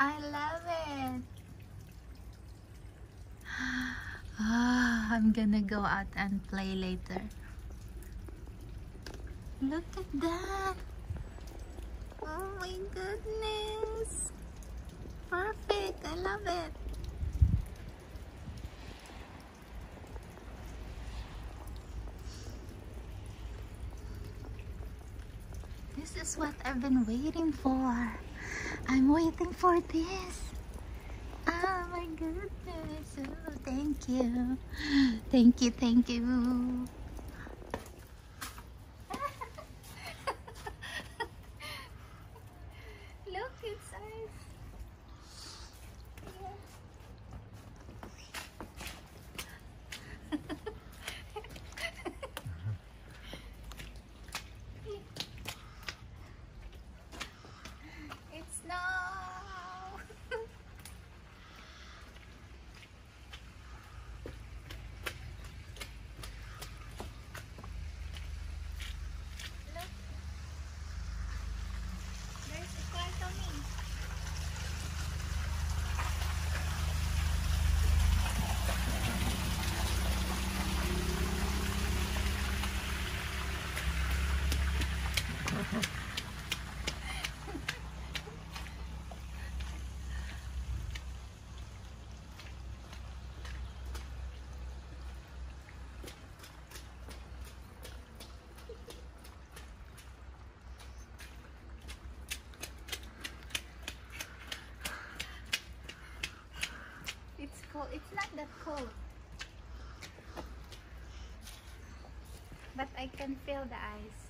I love it. Ah, I'm gonna go out and play later. Look at that. Oh my goodness. Perfect. I love it. This is what I've been waiting for. I'm waiting for this. Oh my goodness. Oh, thank you. Thank you, thank you. Look, it's ice. It's snow. Look. There's a car coming. It's cold. It's not that cold. But I can feel the ice.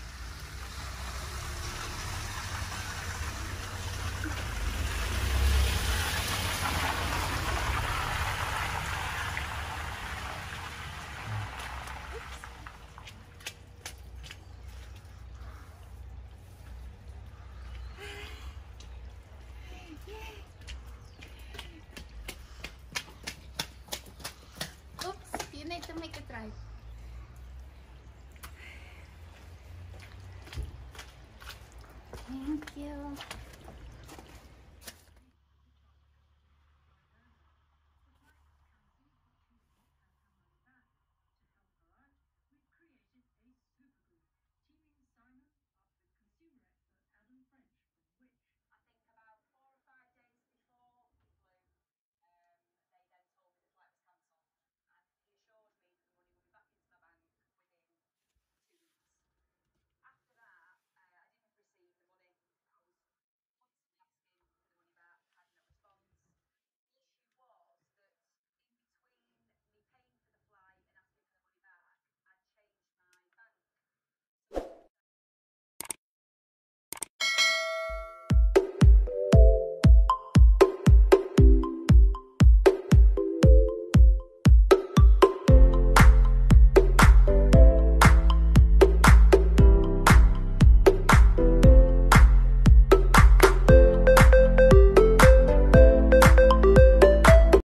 Thank you.